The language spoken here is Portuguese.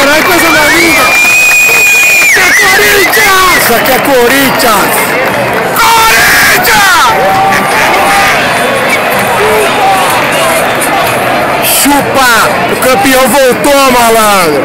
Caralho, coisa linda! É Corinthians! Isso aqui é Corinthians! Corinthians! Chupa! O campeão voltou, malandro!